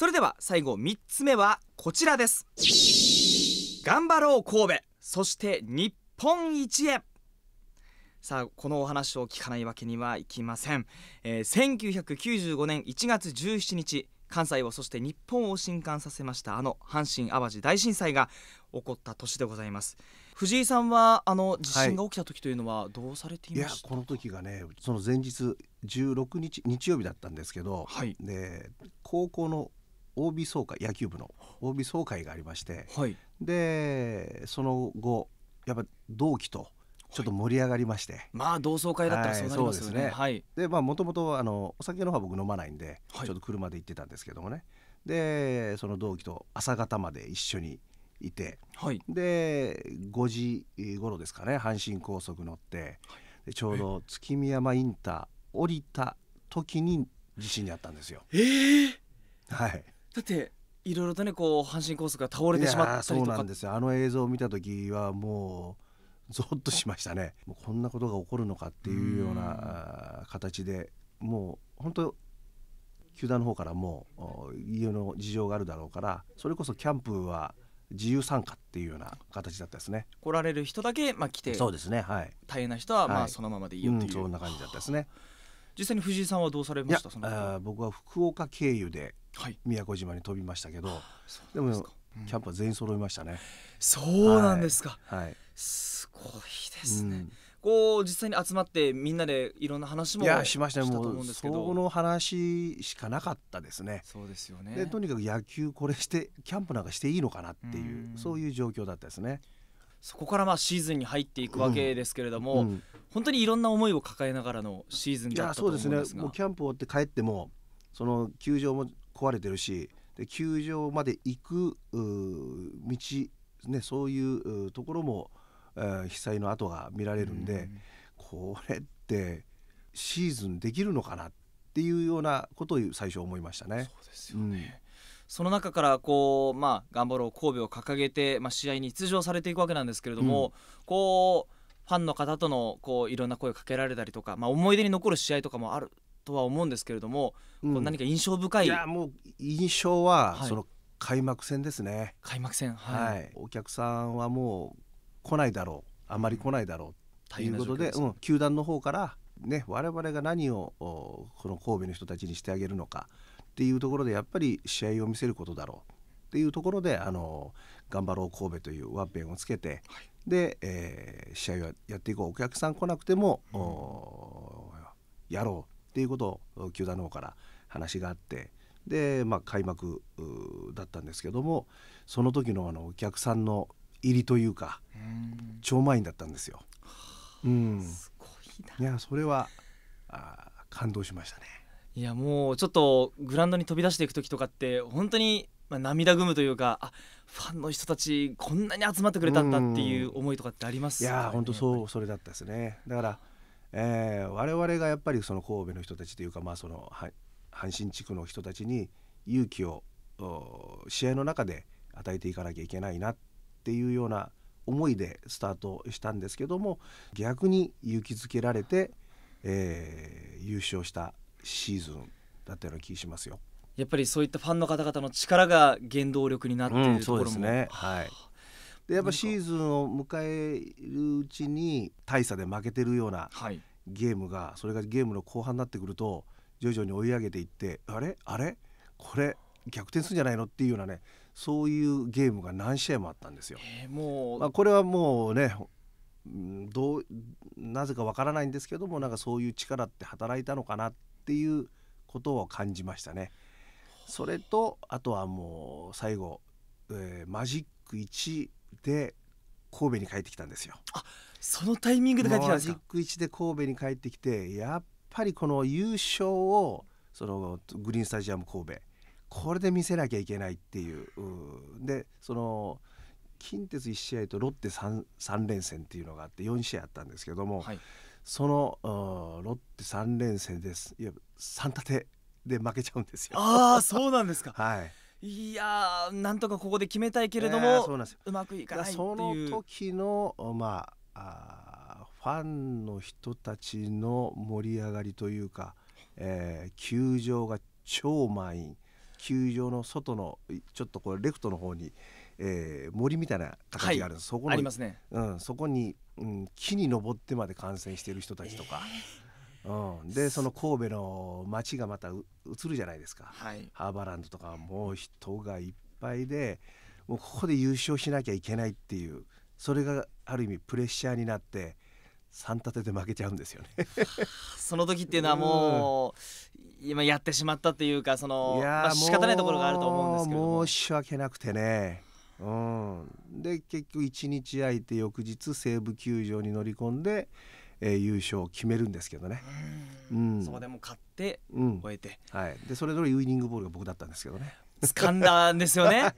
それでは最後3つ目はこちらです。頑張ろう神戸そして日本一へ。さあこのお話を聞かないわけにはいきません、えー、1995年1月17日関西をそして日本を震撼させましたあの阪神・淡路大震災が起こった年でございます。藤井さんはあの地震が起きた時というのはどうされていました、はい、この時がねその前日16日日曜日だったんですけど、はい、で高校の OB 総会野球部の OB 総会がありまして、はい、でその後やっぱ同期とちょっと盛り上がりまして、まあ同窓会だったらそうなりますよね。はい、でまあもともとあのお酒の方は僕飲まないんで、はい、ちょっと車で行ってたんですけどもね。でその同期と朝方まで一緒にいて、はい、で5時頃ですかね阪神高速乗って、でちょうど月見山インター降りた時に地震にあったんですよ。えー、はい、だっていろいろとねこう阪神高速が倒れてしまったりとか。そうなんですよ。あの映像を見た時はもうゾッとしましたね。もうこんなことが起こるのかっていうような形でもう本当球団の方からも家の事情があるだろうからそれこそキャンプは自由参加っていうような形だったですね。来られる人だけ、まあ、来てそうですねはい。大変な人はまあそのままでいいよっていう、うん、そんな感じだったですね。実際に藤井さんはどうされました？その僕は福岡経由で宮古島に飛びましたけど、はい、でもキャンプは全員揃いましたね、そうなんですか、はい、はいすごいですね、うん、こう実際に集まってみんなでいろんな話もいやしましたもうその話しかなかったですね。そうですよね。でとにかく野球これしてキャンプなんかしていいのかなっていうそういう状況だったですね。そこからまあシーズンに入っていくわけですけれども、うん。うん、本当にいろんな思いを抱えながらのシーズンだったと思うんですが。そうですね。もうキャンプ終わって帰ってもその球場も壊れてるしで球場まで行く道ねそういうところも被災の跡が見られるんで、これってシーズンできるのかなっていうようなことを最初思いましたね。そうですよね、うんその中からこう、まあ、頑張ろう神戸を掲げて、まあ、試合に出場されていくわけなんですけれども、うん、こうファンの方とのこういろんな声をかけられたりとか、まあ、思い出に残る試合とかもあるとは思うんですけれども、うん、何か印象深いいやもう印象は、その開幕戦ですね。開幕戦、はい、はい、お客さんはもう来ないだろう。あまり来ないだろう。ということで、うん、球団の方からね我々が何をこの神戸の人たちにしてあげるのか。っていうところでやっぱり試合を見せることだろう。っていうところであの頑張ろう神戸というワッペンをつけて、はい、で、えー、試合をやっていこう。お客さん来なくても、うん、やろうっていうことを球団の方から話があってで、まあ、開幕だったんですけどもその時のあのお客さんの入りというか超満員だったんですよ。うん、すごいな。いやそれはあ感動しましたね。いやもうちょっとグラウンドに飛び出していく時とかって本当にまあ、涙ぐむというかあファンの人たちこんなに集まってくれたんだっていう思いとかってあります、ね、いや本当そうそれだったですね。だから、えー、我々がやっぱりその神戸の人たちというか、まあ、その阪神地区の人たちに勇気を試合の中で与えていかなきゃいけないなっっていうような思いでスタートしたんですけども逆に勇気づけられて、えー、優勝したシーズンだったような気しますよ。やっぱりそういったファンの方々の力が原動力になっているところも、うん、そうですね。はい。でやっぱシーズンを迎えるうちに大差で負けてるようなゲームが、それがゲームの後半になってくると徐々に追い上げていってあれ？あれ？これ逆転するんじゃないの？っていうようなねそういうゲームが何試合もあったんですよ。えー、もう。まあ、これはもうねどうなぜかわからないんですけどもなんかそういう力って働いたのかなっていうことを感じましたね。それとあとはもう最後、えー、マジック1で神戸に帰ってきたんですよ。あそのタイミングで帰ってきたんですか？マジック1で神戸に帰ってきてやっぱりこの優勝をそのグリーンスタジアム神戸これで見せなきゃいけないっていうでその近鉄1試合とロッテ 3, 3連戦っていうのがあって4試合あったんですけども、はい、そのロッテ3連戦ですいや3立てで負けちゃうんですよ。ああそうなんですか。はい。いやなんとかここで決めたいけれども、えー、そうなんですうまくいかないその時のまああファンの人たちの盛り上がりというか、えー、球場が超満員。球場の外のちょっとこれレフトの方に、えー森みたいな形があるんです、そこのありますね。うん、そこに、うん、木に登ってまで観戦している人たちとか、うん、でその神戸の街がまたう映るじゃないですか。はい。ハーバーランドとかもう人がいっぱいでもうここで優勝しなきゃいけないっていうそれがある意味プレッシャーになって3立てで負けちゃうんですよね。その時っていうのはもう今やってしまったっていうかそのいやーまあ、仕方ないところがあると思うんですけれど申し訳なくてね。うん、で結局1日空いて翌日西武球場に乗り込んで、えー優勝を決めるんですけどね。うん。うん。そこでもう勝ってうん。終えて。はい、でそれぞれウイニングボールが僕だったんですけどね。掴んだんですよね。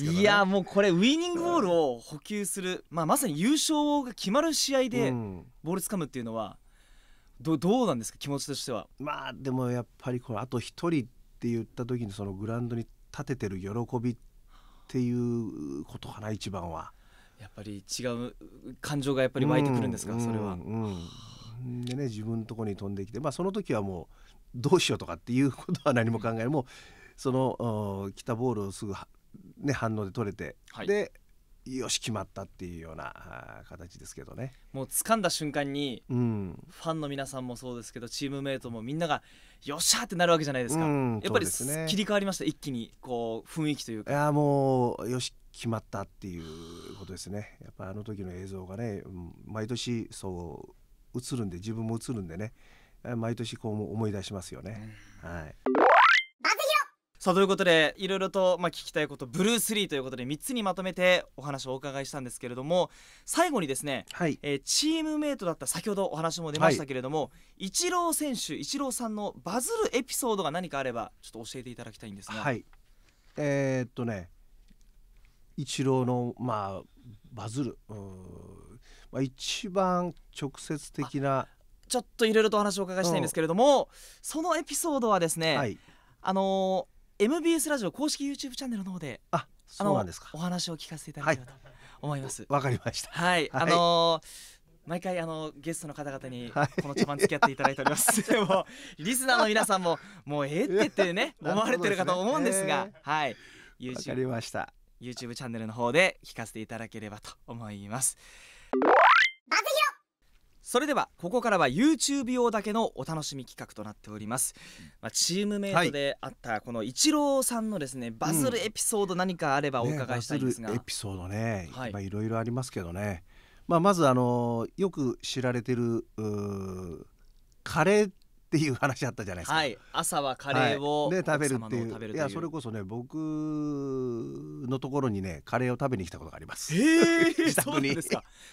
ね。いやもうこれウイニングボールを補給する、まあ、まさに優勝が決まる試合でうん。ボール掴むっていうのはどどうなんですか？気持ちとしては。まあでもやっぱりこれあと一人って言った時にそのグラウンドに立ててる喜びっていうことかな一番は。やっぱり違う感情がやっぱり湧いてくるんですか、うそれは。でね自分のところに飛んできてまあその時はもうどうしようとかっていうことは何も考えもうそのうん来たボールをすぐはね反応で取れて、はい。でよし決まったっていうような形ですけどね。もう掴んだ瞬間にうん。ファンの皆さんもそうですけどチームメイトもみんながよっしゃーってなるわけじゃないですか、うんやっぱり切り替わりました？一気にこう雰囲気というか。いやもうよし決まったっていうことですね。やっぱあの時の映像がね、うん毎年そう映るんで自分も映るんでねえ毎年こう思い出しますよね、はい。さあということでいろいろとまあ聞きたいことブルース・リーということで3つにまとめてお話をお伺いしたんですけれども最後にですねはい。えーチームメイトだった先ほどお話も出ましたけれども、イチロー選手イチローさんのバズるエピソードが何かあればちょっと教えていただきたいんですが、はい。えーっとねイチローのまあバズる。まあ、一番直接的なちょっといろいろとお話をお伺いしたいんですけれども、そのエピソードはですね、はい。あのー MBS ラジオ公式 YouTube チャンネルの方であそうなんですか。お話を聞かせていただければと思います。わかりました。はい、はい。あのー毎回あのゲストの方々にはい。この茶番付き合っていただいております。でもリスナーの皆さんももうええってってね 思われてるかと思うんですがはい、わか YouTube りました YouTube チャンネルの方で聞かせていただければと思います。それではここからは YouTube 用だけのお楽しみ企画となっております、まあ、チームメイトであったこのイチローさんのですねバズるエピソード何かあればお伺いしたいんですが、ねバズるエピソードね、はい。まあいろいろありますけどね、まあ、まずあのよく知られてるカレーっていう話あったじゃないですか。はい。朝はカレーを、はい。で食べるっていう。いやそれこそね僕のところにねカレーを食べに来たことがあります。えー、自宅に。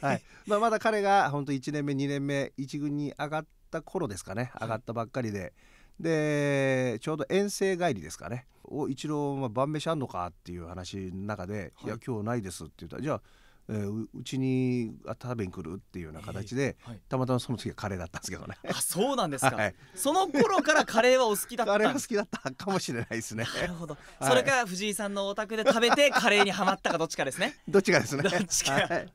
はい。まあ、まだ彼が本当1年目2年目1軍に上がった頃ですかね。上がったばっかりで、でちょうど遠征帰りですかね「お一郎、まあ、晩飯あんのか?」っていう話の中で「はい。い、や今日ないです」って言った。ら「じゃあ、えーううちにあ食べに来る?」っていうような形で、はいたまたまその次はカレーだったんですけどね。あそうなんですか、はい、その頃からカレーはお好きだったカレーんですが好きだったかもしれないですね。なるほど、はいそれか藤井さんのお宅で食べてカレーにはまったかどっちかですね どっちがですね。どっちかはい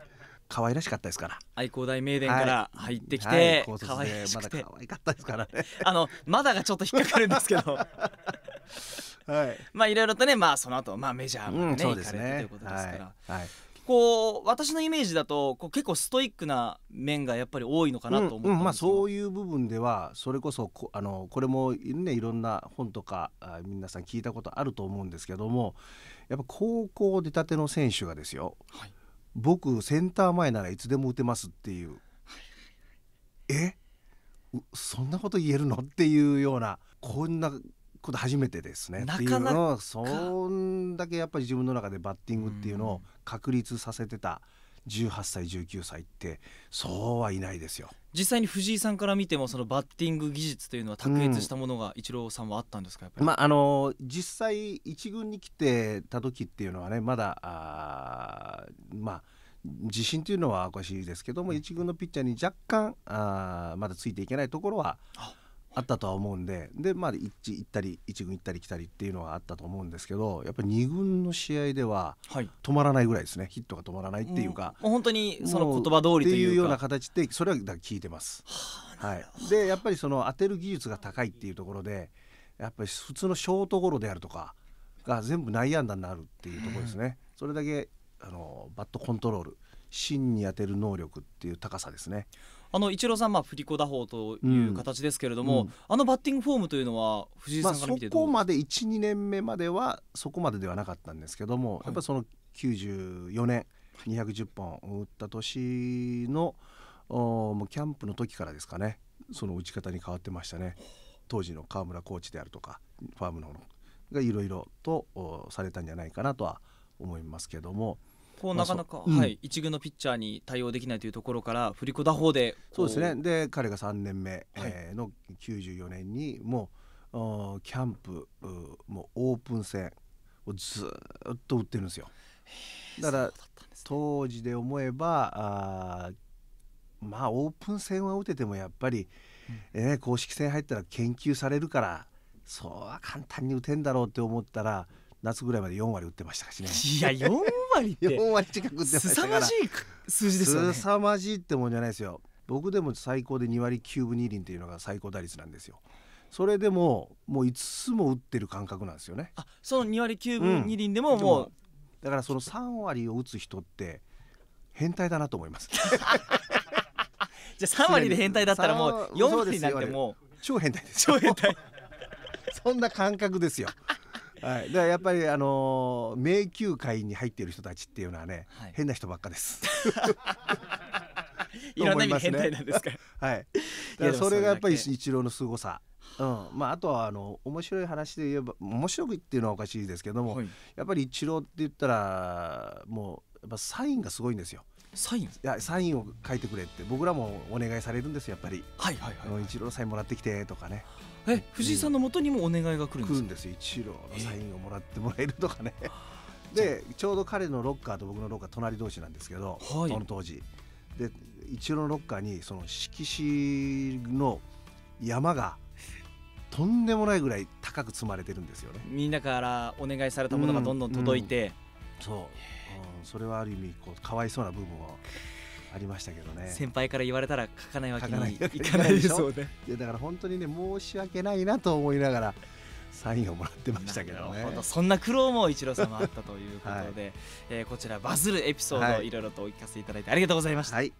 可愛らしかったですから。愛工大名電から入ってきて、はい可愛でまだらしくて、可愛かったですからね。あのまだがちょっと引っかかるんですけど はい。まあいろいろとねまあその後まあメジャーまでね,、うん、そう行ですねかれてという。ことですから、はい。はいこう私のイメージだとこう結構ストイックな面がやっぱり多いのかなと思うんうんまあそういいう部分ではそれこそこあのこれもねいろんな本とかあ皆さん聞いたことあると思うんですけどもやっぱ高校出たての選手がですよはい。僕センター前ならいつでも打てますっていう。え？うそんなこと言えるの？っていうようなこんなこと初めてですね。っていうなかなか。のそんだけやっぱり自分の中でバッティングっていうのを確立させてた18歳19歳ってそうはいないですよ。実際に藤井さんから見てもそのバッティング技術というのは卓越したものがイチローさんはあったんですかやっぱり、まああの実際一軍に来てた時っていうのはねまだあーまあ自信というのはおかしいですけども一軍のピッチャーに若干あーまだついていけないところはああったとは思うんででまあ一行ったり一軍行ったり来たりっていうのはあったと思うんですけどやっぱり二軍の試合でははい。止まらないぐらいですね。ヒットが止まらないっていうか。もう本当にその言葉通りとっていうような形でそれはだ聞いてます。はあはい、でやっぱりその当てる技術が高いっていうところでやっぱり普通のショートゴロであるとかが全部内野安打になるっていうところですね、それだけあのバットコントロール芯に当てる能力っていう高さですねあのイチローさんまあ振り子打法という形ですけれども、うん、あのバッティングフォームというのは藤井さんから見てどう、まあ、そこまで12年目まではそこまでではなかったんですけども、はい、やっぱりその94年210本打った年のもうキャンプの時からですかね。その打ち方に変わってましたね。当時の川村コーチであるとかファームのがいろいろとされたんじゃないかなとは思いますけども。こうなかなか、まあ、はい、一軍のピッチャーに対応できないというところから振り子打法でそうですね。で彼が3年目、はい、えー、の94年にもうキャンプもうオープン戦をずっと打ってるんですよ。だから、ね、当時で思えばあまあオープン戦は打ててもやっぱり、うん、えー、公式戦入ったら研究されるからそうは簡単に打てんだろうって思ったら夏ぐらいまで4割打ってましたしね。いや4割？って4割近く打って凄まじい数字ですよね。凄まじいってもんじゃないですよ。僕でも最高で2割9分2厘っていうのが最高打率なんですよ。それでももういつも打ってる感覚なんですよね。あその2割9分2厘でももう、うん、だからその3割を打つ人って変態だなと思います。じゃあ3割で変態だったらもう4割。なんてもう。超変態。です超変態。そんな感覚ですよはい、だからやっぱりあのー、迷宮会に入っている人たちっていうのはね、はい、変な人ばっかです。いろんな意味で変態なんですか。はい。だからそれがやっぱり一郎の凄さ。うん、まああとはあの面白い話で言えば面白くっていうのはおかしいですけども、はい、やっぱり一郎って言ったらもうやっぱサインがすごいんですよ。サイン？いやサインを書いてくれって僕らもお願いされるんですよやっぱり。はいはいはい。一郎サインもらってきてとかね。え藤井さんのもとにもお願いが来るんですか、来るんですよ一郎のサインをもらってもらえるとかね。でちょうど彼のロッカーと僕のロッカー隣同士なんですけど、はい、その当時。で一郎のロッカーにその色紙の山がとんでもないぐらい高く積まれてるんですよね。みんなからお願いされたものがどんどん届いて、うん。う。ん、そう、うん、それはある意味こうかわいそうな部分はありましたけどね。先輩から言われたら書かないわけにいかないですよねいやだから本当にね申し訳ないなと思いながら サインをもらってましたけどね。そんな苦労も一郎様あったということで、はい、えー、こちらバズるエピソード、はい、いろいろとお聞かせいただいてありがとうございました、はい